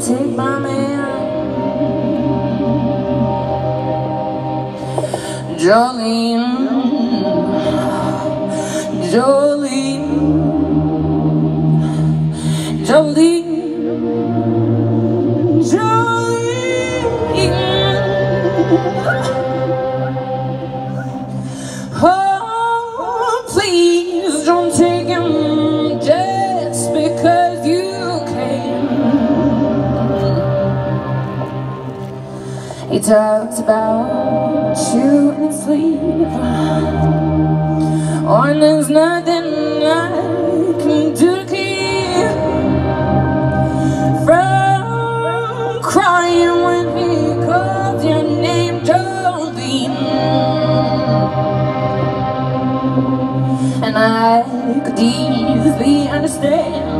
take my man. Jolene He talks about in his sleep. Oh, and there's nothing I can do to keep from crying when he calls your name, Jolene. And I could easily understand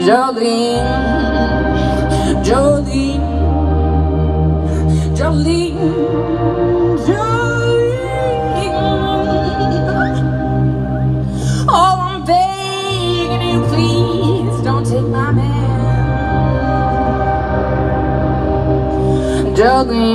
Jolene Jolene Jolene Jolene Oh, I'm begging you, please don't take my man. Jolene,